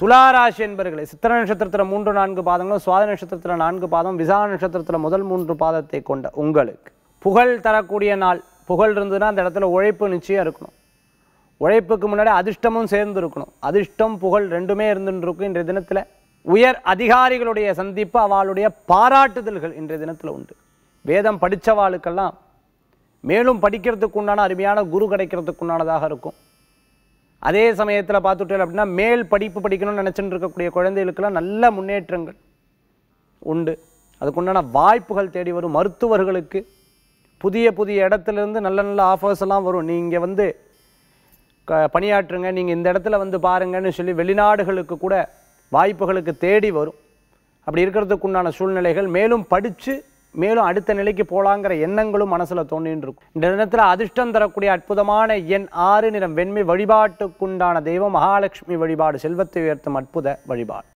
துளாராசி என்பர்களை சித்திர நட்சத்திரத்தில் மூன்று நான்கு பாதங்களும் சுவாத நட்சத்திரத்தில் நான்கு பாதம் விசா நட்சத்திரத்தில் முதல் மூன்று பாதத்தை கொண்ட உங்களுக்கு புகழ் தரக்கூடிய நாள். புகழ் இருந்ததுன்னா அந்த இடத்துல உழைப்பு நிச்சயம் இருக்கணும். உழைப்புக்கு முன்னாடி அதிர்ஷ்டமும் சேர்ந்து இருக்கணும் அதிர்ஷ்டம் புகழ் ரெண்டுமே இருந்துருக்கும் இன்றைய தினத்தில். உயர் அதிகாரிகளுடைய சந்திப்பு அவளுடைய பாராட்டுதல்கள் இன்றைய தினத்தில் உண்டு. வேதம் படித்தவாளுக்கெல்லாம் மேலும் படிக்கிறதுக்கு உண்டான அருமையான குரு கிடைக்கிறதுக்கு உண்டானதாக இருக்கும். அதே சமயத்தில் பார்த்துட்டேன் அப்படின்னா மேல் படிப்பு படிக்கணும்னு நினச்சிட்டு இருக்கக்கூடிய குழந்தைகளுக்கெல்லாம் நல்ல முன்னேற்றங்கள் உண்டு. அதுக்குண்டான வாய்ப்புகள் தேடி வரும். மருத்துவர்களுக்கு புதிய புதிய இடத்துலேருந்து நல்ல நல்ல ஆஃபர்ஸ் எல்லாம் வரும். நீங்கள் வந்து க பணியாற்றுங்க. நீங்கள் இந்த இடத்துல வந்து பாருங்கன்னு சொல்லி வெளிநாடுகளுக்கு கூட வாய்ப்புகளுக்கு தேடி வரும். அப்படி இருக்கிறதுக்கு உண்டான சூழ்நிலைகள் மேலும் படித்து மேலும் அடுத்த நிலைக்கு போகலாங்கிற எண்ணங்களும் மனசில் தோண்டின்னு இருக்கும் இந்த தினத்தில் அதிர்ஷ்டம் தரக்கூடிய அற்புதமான எண் ஆறு நிறம் வெண்மை வழிபாட்டுக்குண்டான தெய்வம் மகாலட்சுமி வழிபாடு செல்வத்தை உயர்த்தும் அற்புத வழிபாடு.